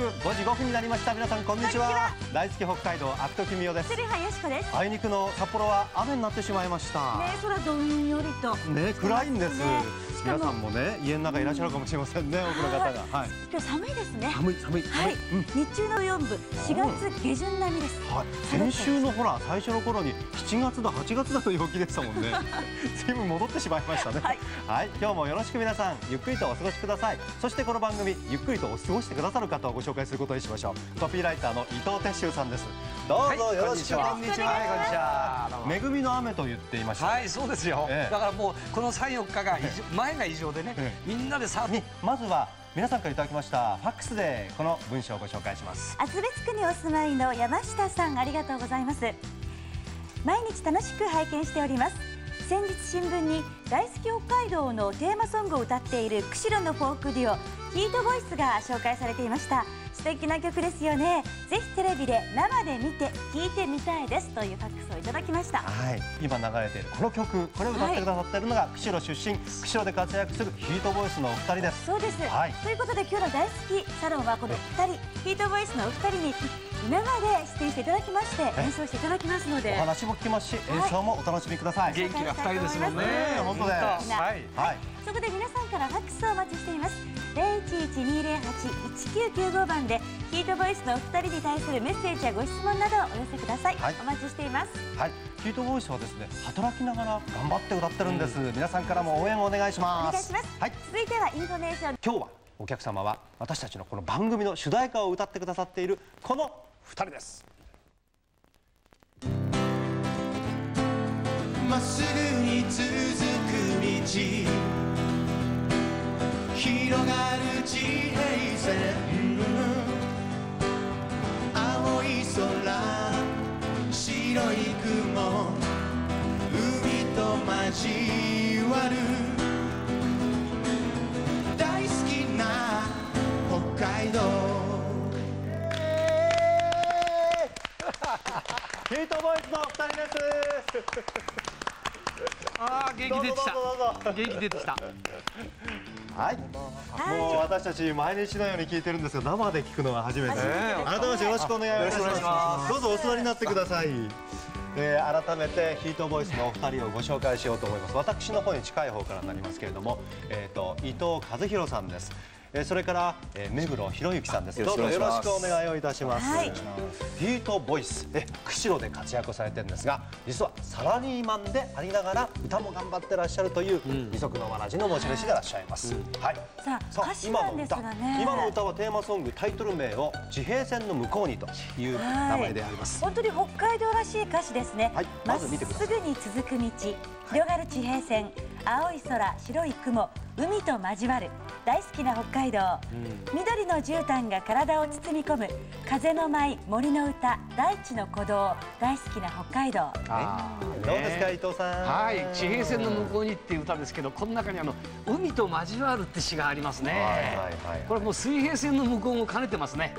はい時刻5時5分になりました。皆さんこんにちは。大好き北海道アクトキミオです。あいにくの札幌は雨になってしまいました。ね、空どんよりと。ね暗いんです、皆さんもね家の中いらっしゃるかもしれませんね多くの方が。はい。今日寒いですね。寒い寒いはい。うん。日中の4部、4月下旬並みです。はい、先週のほら最初の頃に7月だ8月だという陽気でしたもんね。随分戻ってしまいましたね。はい、今日もよろしく皆さんゆっくりとお過ごしください。そしてこの番組ゆっくりとお過ごしてくださる方をご紹介することにしましょう。コピーライターの伊藤哲修さんです。どうぞよろしく、こんにちは。はい、こんにちは。恵みの雨と言っていました、はい、そうですよ。ええ。だからもうこの三四日が前が異常でねえ、みんなでさ、にまずは皆さんからいただきましたファックスでこの文章をご紹介します。厚別区にお住まいの山下さん、ありがとうございます。毎日楽しく拝見しております。先日新聞に大好き北海道のテーマソングを歌っている釧路のフォークデュオヒートボイスが紹介されていました。素敵な曲ですよね。ぜひテレビで生で見て聴いてみたいですというファックスをいただきました。はい、今流れているこの曲これを歌ってくださっているのが、釧路出身釧路で活躍するヒートボイスのお二人です。そうです、はい。ということで今日の大好きサロンはこの2人。ヒートボイスのお二人に生で出演していただきましてえ？演奏していただきますので。お話も聞きますし演奏もお楽しみください、元気な二人ですもんね。本当ですはい。はい。そこで皆さんからファックスをお待ちしています。0112081995番でヒートボイスのお二人に対するメッセージやご質問などをお寄せください、はい。お待ちしています。はい、ヒートボイスはですね働きながら頑張って歌ってるんです、皆さんからも応援お願いします。願いします、はい、続いてはインフォメーション。今日はお客様は私たちのこの番組の主題歌を歌ってくださっているこの二人です。まっすぐに続く道。広がる地平線。青い空白い雲。海と交わああ、元気出てきた。元気出てきた。はい、もう私たち毎日のように聞いてるんですが生で聞くのは初めて。です、え改めましてよろしくお願いしよろしくお願いしまます。どうぞお座りになってください。えー改めてヒートボイスのお二人をご紹介しようと思います。私の方に近い方からになりますけれども、えー、と伊藤和弘さんですえーそれから、えー目黒博之さんです。どうぞ。よろしくお願いをいたします、はい。ヒートボイスえ釧路で活躍されてるんですが実はサラリーマンでありながら歌も頑張ってらっしゃるという二足のわらじの持ち主でいらっしゃいます、はい。さあ歌詞なんですがね。今の歌。はテーマソングタイトル名を地平線の向こうにという名前であります、本当に北海道らしい歌詞ですね、はい。まず見てください。すぐに続く道広がる地平線青い空白い雲海と交わる大好きな北海道、緑の絨毯が体を包み込む風の舞森の歌大地の鼓動大好きな北海道。どうですかね。伊藤さん？はい、地平線の向こうにっていう歌ですけど、この中にあの海と交わるって詩がありますね。はいはいはいこれもう水平線の向こうも兼ねてますね。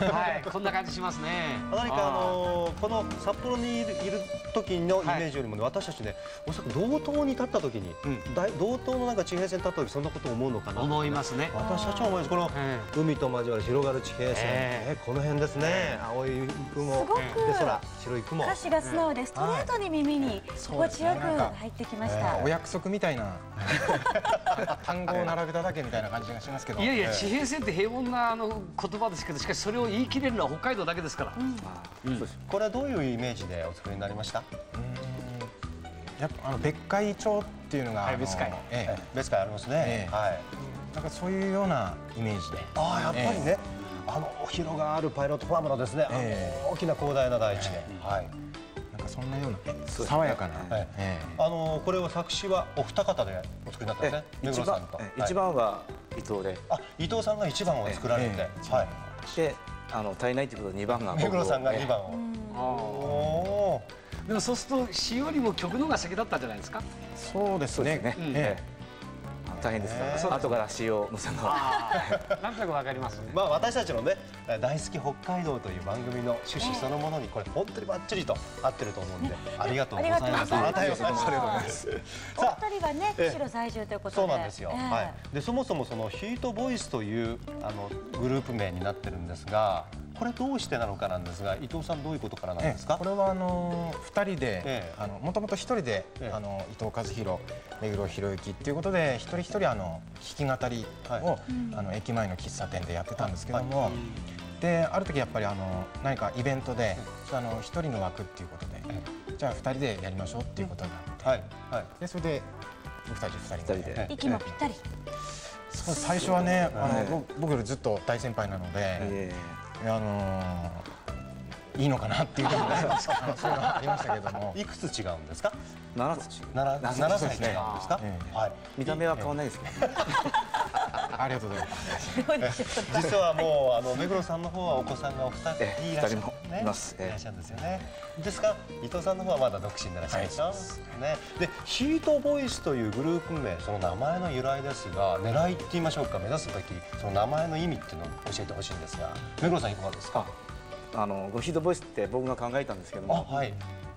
はい、こんな感じしますね。何かあのーこの札幌にいるいる時のイメージよりもね、私たちねおそらく道東に立った時に、うん。大道東のなんか地平線立った時そんなこと思うのかな？思いますね。私たちは思います。このえ海と交わる広がる地平線、ええ。この辺ですね。青い雲。すごくで空。白い雲。歌詞が素直でストレートに耳に心地よく入ってきました、お約束みたいな。単語を並べただけみたいな感じがしますけど。いやいや、ええ。地平線って平凡なあの言葉ですけど、しかしそれを言い切れるのは北海道だけですから。これはどういうイメージでお作りになりました？やっぱあの別海町っていうのが、はい別海。ええ別会ありますね、ええ。はい。なんかそういうようなイメージで。ああやっぱりね、あの広があるパイロットファームのですね、あのえ大きな広大な大地で、はい。なんかそんなような爽やかな、はい。ええ。あのこれは作詞はお二方でお作りになったんですね？目一番黒さんと、え一番は伊藤で、あ伊藤さんが一番を作られて、えはい。であの足りないということで二番が目黒さんが二番を、おーでもそうすると詩よりも曲の方が先だったんじゃないですか？そうですね。ねうんえあの足大変ですから後から塩を乗せるのは。なんとなくわかりますね。まあ私たちのね大好き北海道という番組の趣旨そのものにこれ本当にバッチリと合ってると思うんでありがとうございます。ありがとうございます。改めまして。お二人はね、釧路在住ということで。そうなんですよ。ええ。はい。でそもそもそのヒートボイスというあのグループ名になってるんですが、これどうしてなのかなんですが、伊藤さんどういうことからなんえですか？こ。れはあの2人で、ええ。あのもともと1人で、ええ。あの伊藤和弘目黒博之っていうことで一人一人あの弾き語りを、はい。あの駅前の喫茶店でやってたんですけども、である時やっぱりあの何かイベントで、あの一人の枠っていうことで、じゃあ2人でやりましょうっていうことになって、はい。はい。でそれで2人で2人で。二人で。息もぴったり。そう最初はね、あのええ僕僕よりずっと大先輩なので、あのーいいのかなっていうそういうのはありましたけども。いくつ違うんですか？ー7つ違う。七七つ七歳違うんですか？ええ。はい。見た目は変わらないですけど。ね ありがとうございます。実はもうあの目黒さんの方はお子さんがお二人ええいらっしゃるねいますええいらっしゃるんですよね。ですが伊藤さんの方はまだ独身でいらっしゃるでしょ？ね。でヒートボイスというグループ名その名前の由来ですが狙いって言いましょうか？目指すべきその名前の意味っていうのを教えてほしいんですが目黒さんいかがですか？あのゴヒートボイスって僕が考えたんですけどもあはい。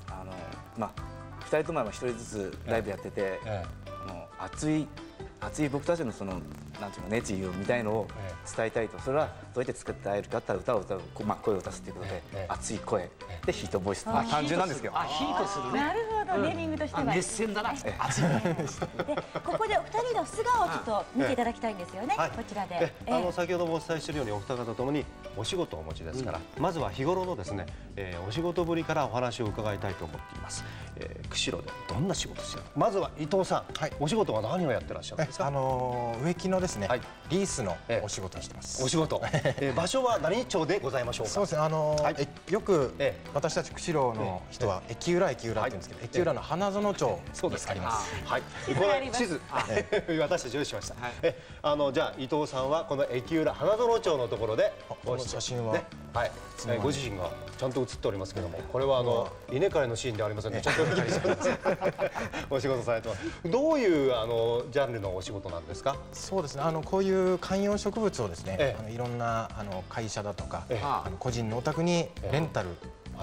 あのまあ2人とも1人ずつライブやってて、えあの熱い熱い僕たちのそのなんていうの熱意をみたいのをえ伝えたいと。それはどうやって作ってあげるかって言ったら歌を歌うこう、まあ、声を出すっていうことで、ええ。熱い声。でヒートボイス、まあ、単純なんですけどあヒートするね。なるほど、ネーミングとしては。あ熱戦だな。熱いで、ここでお二人の素顔をちょっと見ていただきたいんですよね。はい。こちらであの先ほどもお伝えしているようにお二方ともにお仕事をお持ちですから、まずは日頃のですね、えーお仕事ぶりからお話を伺いたいと思っています、えー、釧路でどんな仕事をしてるまずは伊藤さん、はい。お仕事は何をやってらっしゃるんえですか？あのー植木のですね、はい。リースのええ。お仕事をしてます。お仕事、えー場所は何町でございましょうか？そうですね、あのーはい。えよくええ。私たち釧路の人は駅裏駅裏って言うんですけど、はい駅裏の花園町そうですにあります。はい、この地図、私たち用意しました。え、あのじゃあ伊藤さんはこの駅裏花園町のところであこの写真はね、はい、えご自身がちゃんと写っておりますけども、これはあの稲刈りのシーンではありませんね。ちょっと お仕事されてます。どういうあのジャンルのお仕事なんですか？そうですね、あのこういう観葉植物をですね、ええ。あのいろんなあの会社だとか、ええ。あの個人のお宅にレンタル、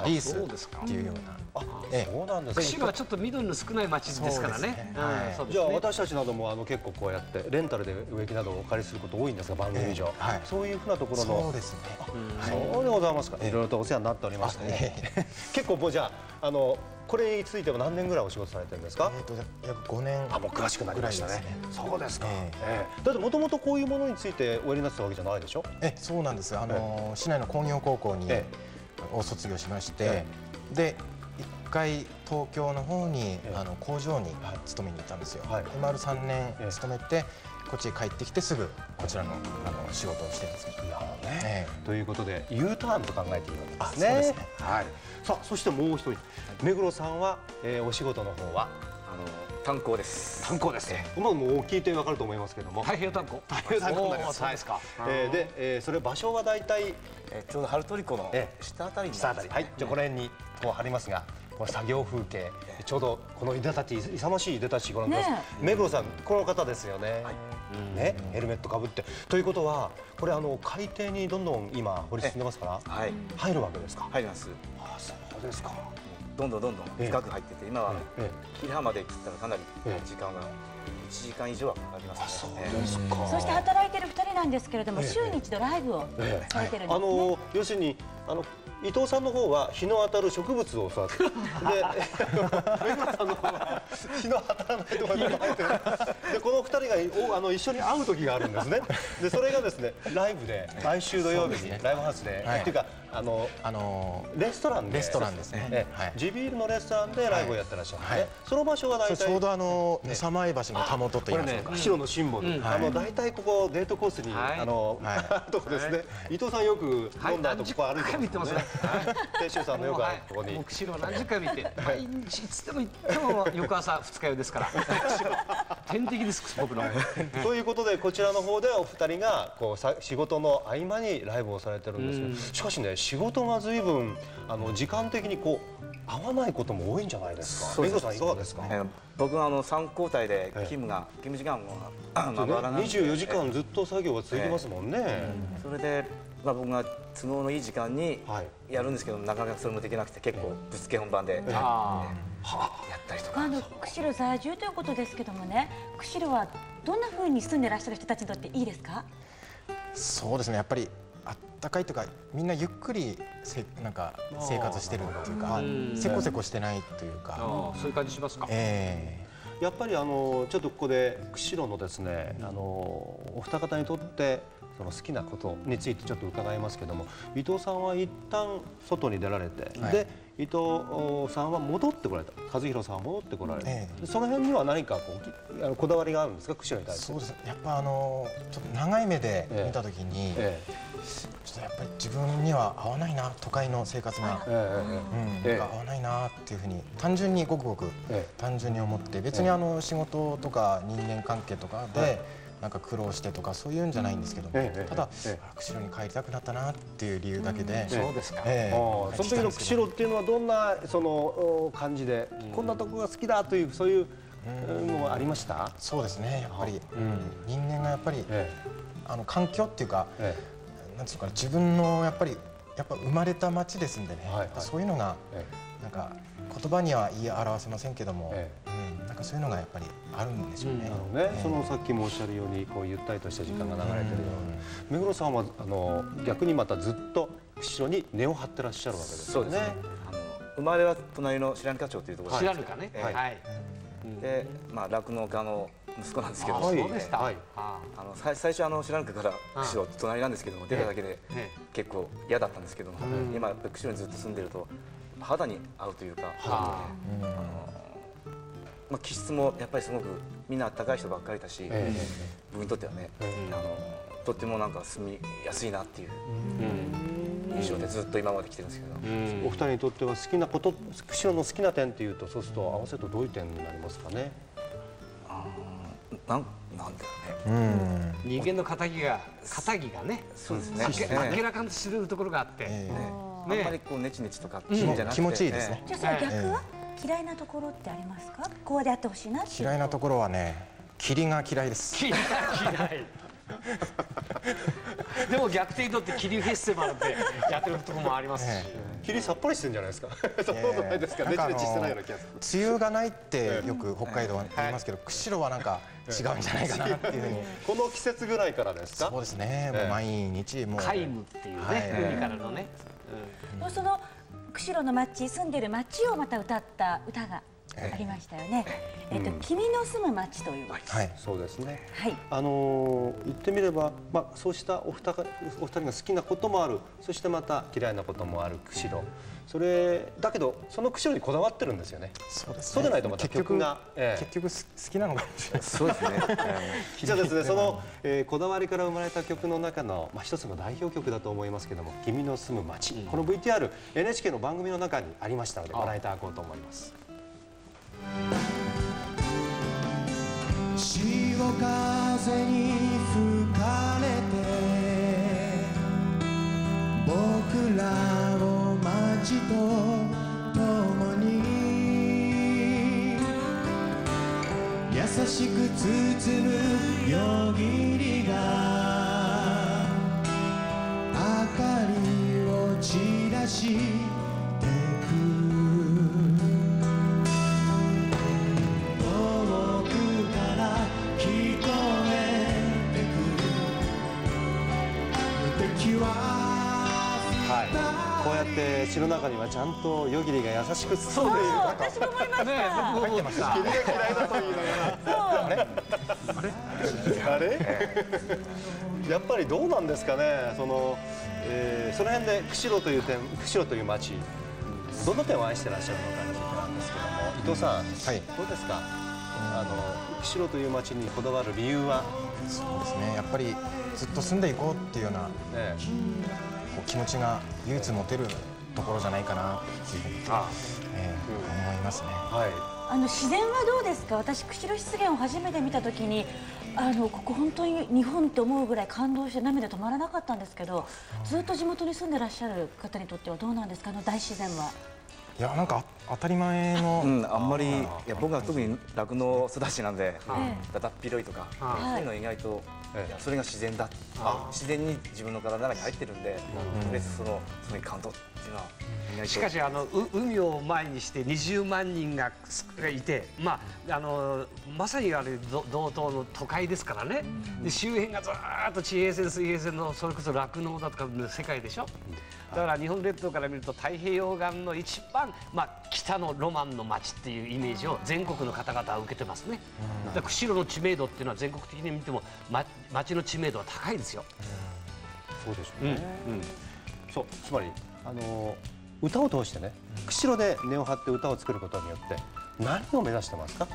リースそうですか。っていうような、あ、ええ。そうなんです釧路はちょっと緑の少ない町ですからそうですね。じゃあ私たちなどもあの結構こうやってレンタルで植木などをお借りすること多いんですが番組上、そういうふうなところの。そうですね。そう。でございます。か。い。ろいろとお世話になっておりましてね。結構もうじゃああのこれについては何年ぐらいお仕事されてるんですか？え。っ、と約5年。あもう詳しくなりましたね。そうですか。ええ。えだってもともとこういうものについておやりになってたわけじゃないでしょ？えそうなんです。あの市内の工業高校に、えを卒業しまして、えで一回東京の方に、えあの工場に勤めに行ったんですよ。はいで丸3年ええ勤めて、こっちへ帰ってきてすぐこちらのあの仕事をしてるんですけど。なるほどね。えということで U ターンと考えていいわけですね。あそうですねはい。さあそしてもう一人目黒さんは、えー、お仕事の方は？炭鉱です。炭鉱です。まあもう聞いてわかると思いますけども。太平洋炭鉱。太平洋炭鉱になります。そうですか。えーで、えー、それ場所はだいたいえーちょうど春トリコのええ。下あたりに下あたり、はい、じゃあこの辺にこう貼りますが、この作業風景、ちょうどこのいでたち、勇ましいいでたちご覧ください。ね目黒さん、この方ですよね。ね、ヘルメットかぶって、ということは、これあの海底にどんどん今掘り進んでますから、はい。入るわけですか？入ります。あ、そうですか。どんどんどんどん深く入ってて今はえ切浜で切ったらかなりええ時間が1時間以上はかかりますね。そうですか。そして働いてる二人なんですけれども、週に一度ライブをええ。されてるんですね。あの要するにあの伊藤さんの方は日の当たる植物を育てる で目黒さんの方は日の当たらないところに生えてる。でこの二人がおあの一緒に会う時があるんですね。でそれがですねライブで毎週土曜日にライブハウスで、はい。っていうかあのあのレストランで。レストランですね。ええ。はい。地ビールのレストランでライブをやってらっしゃるんですね、はい。その場所が大体ちょうどあの宇佐前橋のたもととこれ言いますか。ね釧路のシンボル、あの大体ここデートコースに、はい。あの、は とこですね、伊藤さんよくはい飲んだ後ここ歩いて何十回見てますね。店主さんのよくあるここに。釧路何十回見て？毎日いつでも行っても翌朝二日酔いですから。天敵です僕の。ということでこちらの方でお二人がこうさ仕事の合間にライブをされてるんですけど、しかしね仕事が随分あの時間的にこう合わないことも多いんじゃないですか？そうです。さんいかがですか？えー僕はあの3交代でええ。勤務が勤務時間がそうね。まばらなんで。24時間ずっと作業が続きますもんね。それで、まあ、僕が都合のいい時間にはい。やるんですけどなかなかそれもできなくて結構ぶっつけ本番でやあったりとか。あの釧路在住ということですけどもね釧路はどんな風に住んでらっしゃる人たちにとっていいですか？そうですね。やっぱりあったかいというかみんなゆっくりせなんか生活してるっていうかうん。せこせこしてないというあか、あそういう感じしますか？えやっぱりあのちょっとここで釧路のですねあのお二方にとってその好きなことについてちょっと伺いますけども伊藤さんは一旦外に出られて、はい。で伊藤さんは戻ってこられた。和弘さんは戻ってこられた、ええ。でその辺には何かこうきあのこだわりがあるんですか？釧路に対ーして。そうです。やっぱあのちょっと長い目で見たときに、えちょっとやっぱり自分には合わないな都会の生活が、ええうん、ええ。なんか合わないなっていうふうに単純にごくごくえ単純に思って別にあの仕事とか人間関係とかでなんか苦労してとかそういうんじゃないんですけどただ釧路に帰りたくなったなっていう理由だけでそうですか。ええああその時の釧路っていうのはどんなそのお感じで、こんなとこが好きだというそういうのはありました、そうですねやっぱり、うん、人間がやっぱりえ。あの環境っていうかええなんつうのかな自分のやっぱりやっぱ生まれた町ですんでね、はいはい。そういうのがえなんか言葉には言い表せませんけども、えうん、なんかそういうのがやっぱりあるんでしょうね。あのね、そのさっきもおっしゃるようにこうゆったりとした時間が流れてるような目黒さんはあの逆にまたずっと釧路に根を張ってらっしゃるわけですよね。そうですね。あの生まれは隣の白糠町というところ知でらぬかね。はいはい。で、まあ酪農家の息子なんですけど、あそうでした。はい。ああの最最初あの白糠から釧路隣なんですけども出ただけで結構嫌だったんですけども、今釧路にずっと住んでると肌に合うというか、あ。まあ気質もやっぱりすごくみんな温かい人ばっかりだし、え僕にとってはね、あのとってもなんか住みやすいなっていう印象でずっと今まで来てるんですけど。お二人にとっては好きなこと釧路の好きな点っていうとそうすると合わせるとどういう点になりますかね？なんなんだろうね。うん人間の肩着が肩着がね。そうですね。明らかにするところがあって。えあんまりこうネチネチとか気持ちいいですねじゃあその逆は嫌いなところってありますか？こうであってほしいな嫌いなところはね霧が嫌いです。嫌い嫌い。でも逆転にとって霧フェスティバルってやってるところもありますし。え霧さっぱりしてるんじゃないですかそんなことないですか、ネチネチしてないような気がする梅雨がないってよく北海道は言いますけど、釧路はなんか違うんじゃないかなっていうふうに。この季節ぐらいからですか？そうですね。もええう毎日もう。皆無っていうはいね海からのね。もうその釧路の町住んでる町をまた歌った歌がありましたよね。えっと、君の住む町という。はい。そうですねはい。あのー言ってみれば、まあ、そうしたお二かお二人が好きなこともあるそしてまた嫌いなこともある釧路それだけどその釧路にこだわってるんですよねそうですね。そうでないとまた結局曲がええ結局す好きなのかもしれないです。そうですね。じゃあですねその、えーこだわりから生まれた曲の中の、まあ、一つの代表曲だと思いますけども「君の住む街」この VTR NHK の番組の中にありましたのでご覧いただこうと思います。潮風に吹かれて僕らを街と共に優しく包む夜霧が明かりを散らしって詩の中にはちゃんと夜霧が優しく包んでいる私も思いました。ね僕も思いました。嫌いだというのがあれやっぱりどうなんですかねその、えーその辺で釧路という点釧路という町どの点を愛してらっしゃるのかについてなんですけども伊藤さんはい。どうですかあの釧路という町にこだわる理由は、そうですね。やっぱりずっと住んでいこうっていうようなねこう気持ちが唯一持てるところじゃないかなっていうふうに、あえー思いますね。はい。あの自然はどうですか？私釧路湿原を初めて見た時にあのここ本当に日本って思うぐらい感動して涙止まらなかったんですけどずっと地元に住んでらっしゃる方にとってはどうなんですか？あの大自然は。いやなんかあ当たり前の、うん、あんまりいや僕は特に酪農育ちなんでえだだっ広いとかあそういうの意外とそれが自然だ。あ自然に自分の体の中に入ってるんで特別そのそれに感動っていうのは意外と。しかしあのう海を前にして20万人がいて、まあ、あのまさにあれど同等の都会ですからね、で周辺がずーっと地平線水平線のそれこそ酪農だとかの世界でしょだから日本列島から見ると太平洋岸の一番、まあ、北のロマンの街っていうイメージを全国の方々は受けてますね、だから釧路の知名度っていうのは全国的に見ても、ま、街の知名度は高いですよ。そうでしょうね、そうつまりあの歌を通してね釧路で根を張って歌を作ることによって何を目指してますか？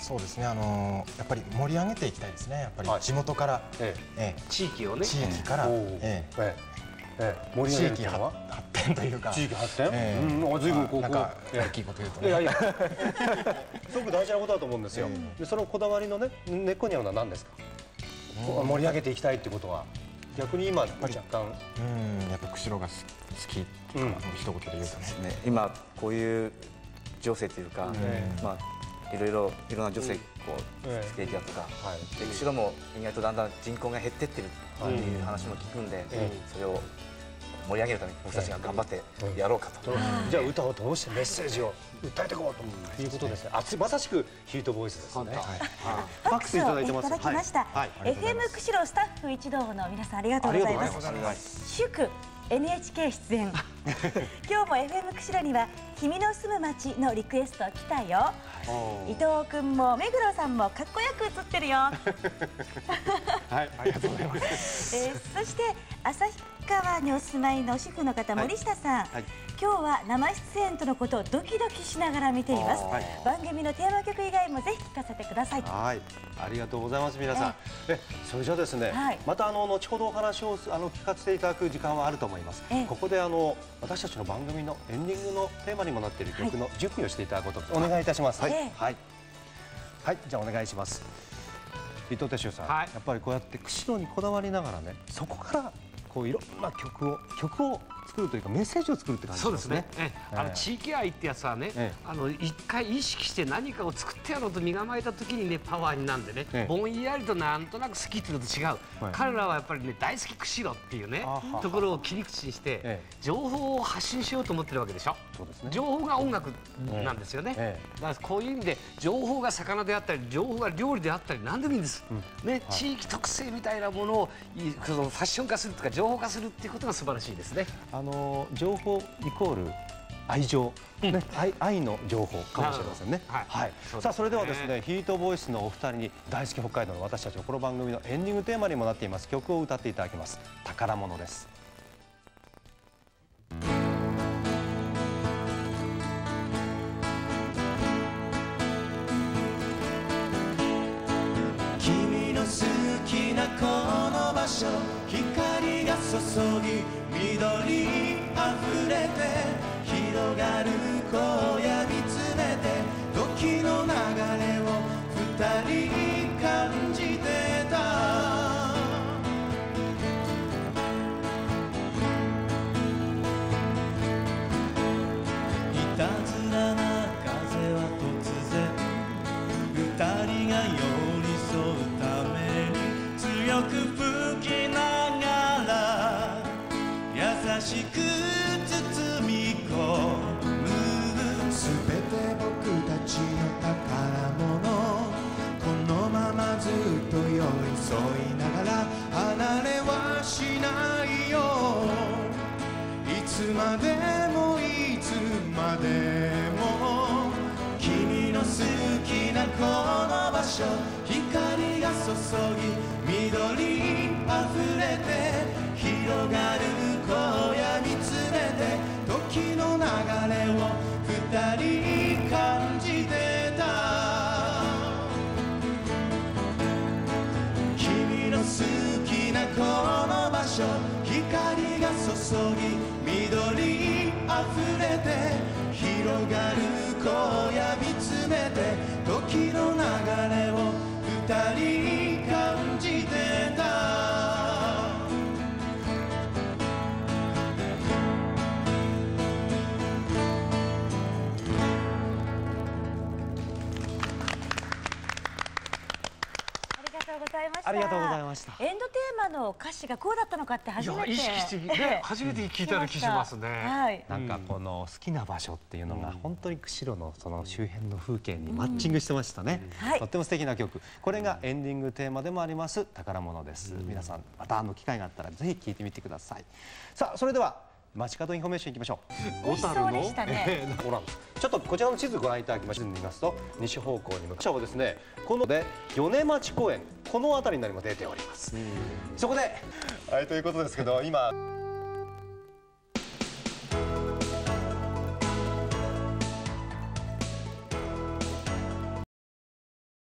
そうですね。あのやっぱり盛り上げていきたいですね。やっぱりはい。地元から、ええ。地域をね。え地域から、ええ。ええ地域上げるっていうのは発発展というか。地域発展、ええ。うんあ随分こうなんか大きいこと言うとね。いやいや。すごく大事なことだと思うんですよ、でそのこだわりのね根っこにあるのは何ですか、こう盛り上げていきたいってことは逆に今若干。うんやっぱ釧路がす好きとか、うん。一言で言うとね。ね。今こういう情勢というか、えまあいろいろいろんな女性こええ。うステーキだとか、はい。で釧路も意外とだんだん人口が減ってってるっていう話も聞くんで、えそれを盛り上げるために僕たちが頑張ってやろうかと。じゃあ歌を通してメッセージを訴えていこうと。いうことですね。あつまさしくヒートボイスですね。ファックスをいただい。てますきました、はいはい。FM 釧路スタッフ一同の皆さんありがとうございます。ありがとうございます。祝 NHK 出演。今日も FM 釧路には君の住む街のリクエスト来たよ。伊藤君も目黒さんもかっこよく映ってるよ。はい、ありがとうございます。えーそして旭川にお住まいの主婦の方、はい。森下さん、はい。今日は生出演とのことをドキドキしながら見ています、はい。番組のテーマ曲以外もぜひ聞かせてください。はい、ありがとうございます皆さん。え、それじゃあですね、はい。またあの後ほどお話をあの聞かせていただく時間はあると思います。ええ。ここであの私たちの番組のエンディングのテーマにもなっている曲の準備をしていただくことお願いいたします。はい、ええはい、はい、じゃあお願いします。伊藤哲修さん、はい。やっぱりこうやって釧路にこだわりながらね、そこからこういろんな曲を曲を作るというかメッセージを作るって感じそうですね。ええ。あのええ。地域愛ってやつはね、ええ。あの一回意識して何かを作ってやろうと身構えた時にねパワーになるんでね、ええ。ぼんやりとなんとなく好きっていうのと違う、はい。彼らはやっぱりね大好き釧路っていうねところを切り口にして、ええ。情報を発信しようと思ってるわけでしょ。そうですね。情報が音楽なんですよね、えだからこういう意味で情報が魚であったり情報が料理であったり何でもいいんです、ね地域特性みたいなものをいそのファッション化するとか情報化するっていうことが素晴らしいですねあの情報イコール愛情、ね、愛愛の情報かもしれませんね。はい。そうですね。さあそれではですねヒートボイスのお二人に大好き北海道の私たちのこの番組のエンディングテーマにもなっています。曲を歌っていただきます。宝物です。君の好きなこの場所光が注ぎぎ緑あ溢れて広がる荒野見つめて時の流れを二人ありがとうございました。エンドテーマの歌詞がこうだったのかってい初めて。や意識してね初めて聞いたような気しますね。はい。なんかこの好きな場所っていうのが本当に釧路のその周辺の風景にマッチングしてましたね、はい。とっても素敵な曲。これがエンディングテーマでもあります宝物です、皆さんまたあの機会があったらぜひ聴いてみてください。さあそれでは街角インフォメーションいきましょう。美味しそうでしたね。ちょっとこちらの地図ご覧いただきまし見ますと西方向に向か車はですねこので米町公園この辺りになりも出ております、そこではいということですけど今